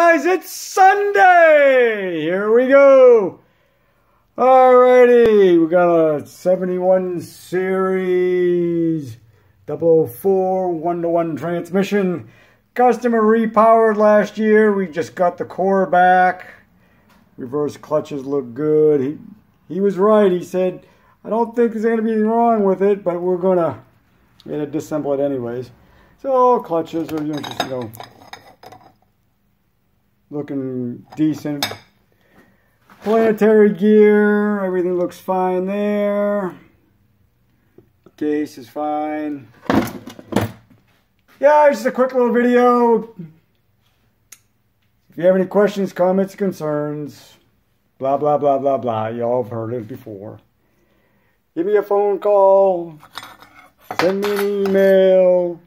Guys, it's Sunday! Here we go! Alrighty, we got a 71 series 004 one-to-one transmission. Customer repowered last year. We just got the core back. Reverse clutches look good. He, he was right. He said, I don't think there's going to be anything wrong with it, but we're going to, disassemble it anyways. So clutches are, just, you know, looking decent. Planetary gear, everything looks fine there. Case is fine. Yeah, just a quick little video. If you have any questions, comments, concerns, blah, blah, blah, blah, blah. You all have heard it before. Give me a phone call. Send me an email.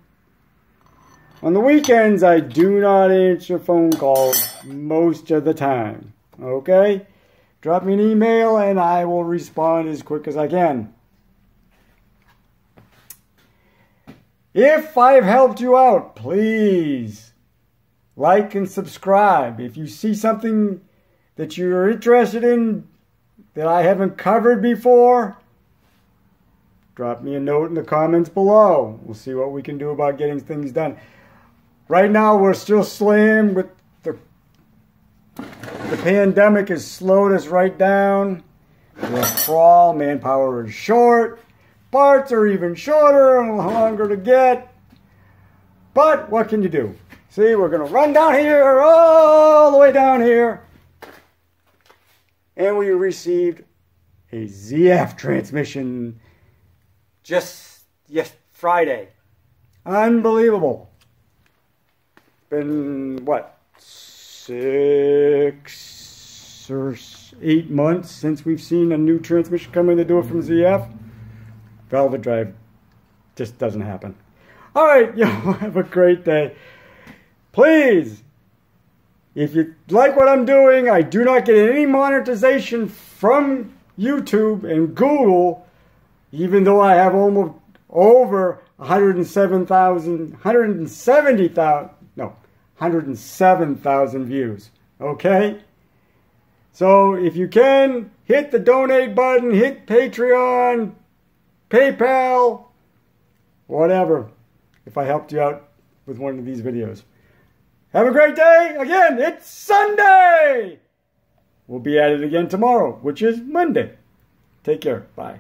On the weekends, I do not answer phone calls most of the time. Okay? Drop me an email and I will respond as quick as I can. If I've helped you out, please like and subscribe. If you see something that you're interested in that I haven't covered before, drop me a note in the comments below. We'll see what we can do about getting things done. Right now, we're still slammed with the the pandemic has slowed us right down. We're crawl. Manpower is short. Parts are even shorter and longer to get. But what can you do? See, we're going to run down here, all the way down here. And we received a ZF transmission just yes Friday. Unbelievable been what six or eight months since we've seen a new transmission come in the door from mm. ZF. Velvet drive just doesn't happen. All right, you have a great day. Please, if you like what I'm doing, I do not get any monetization from YouTube and Google, even though I have almost over 107,000, 170,000, no, 107,000 views. Okay? So if you can, hit the donate button, hit Patreon, PayPal, whatever, if I helped you out with one of these videos. Have a great day. Again, it's Sunday. We'll be at it again tomorrow, which is Monday. Take care. Bye.